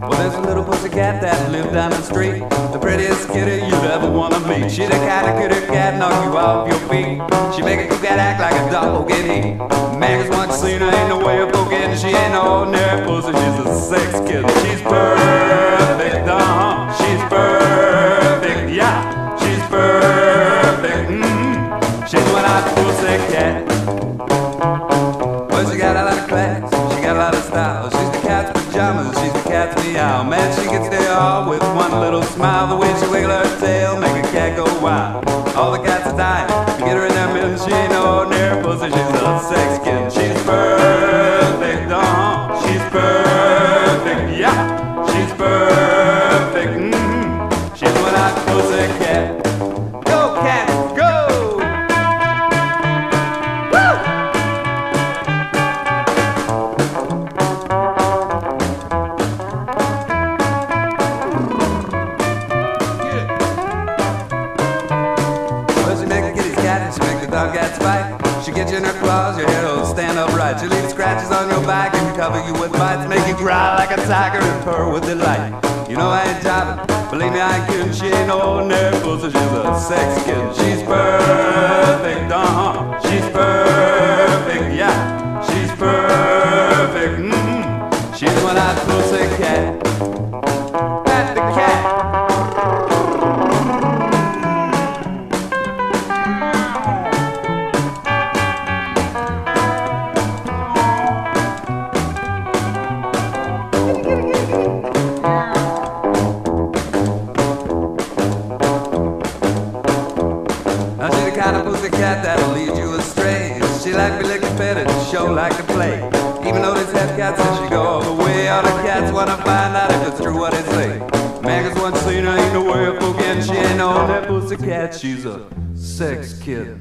Well, there's a little pussycat that lived down the street. The prettiest kitty you'd ever wanna meet. She the kind of kitty cat knock you off your feet. She make a cat act like a dog heat. Man, once seen her, ain't no way of forgetting. She ain't no ordinary pussy, she's a sex kitten. She's perfect, cat's meow. Man, she gets there all with one little smile. The way she wiggle her tail, make a cat go wild. All the cats are dying, get her in their middle. She ain't no ordinary pussy, she's a sex kid. She's perfect, uh-huh. She's perfect, dog. She gets you in her claws, your head will stand upright. She leave scratches on your back and cover you with bites. Make you cry like a tiger and purr with delight. You know I ain't jiving, believe me I kidding. She ain't no ordinary pussy, she's a sex kid. She's perfect, kind of pussy cat that'll lead you astray. She like me lick and pet it, show like to play. Even though this head cat says she go all the way, all the cats wanna find out if it's true what they say. Man, cause once seen her, ain't no way of forgetting. She ain't no that pussy cat, she's a sex kid.